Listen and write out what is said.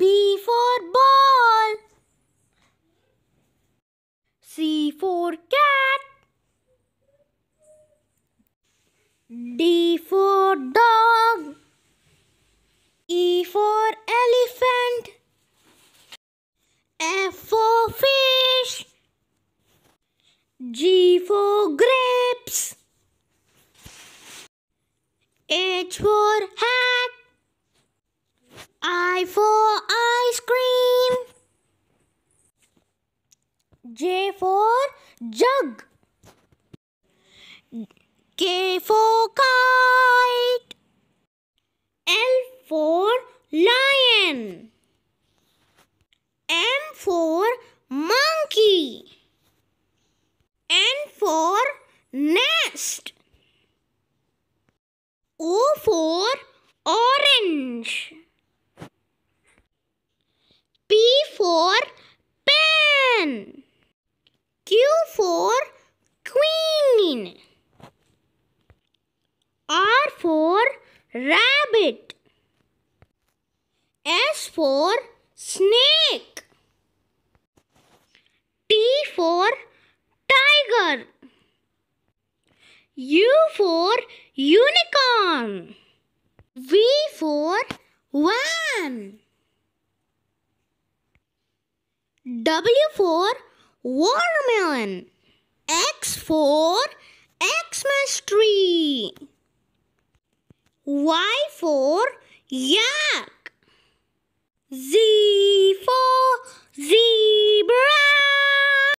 B for ball. C for cat. D for dog. E for elephant. F for fish. G for grapes. H for hat. I for J for jug. K for kite. L for lion. M for monkey. N for nest. O for orange. P for. Q for queen. R for rabbit. S for snake. T for tiger. U for unicorn. V for van. W for watermelon. X for Xmas tree. Y for yak. Z for.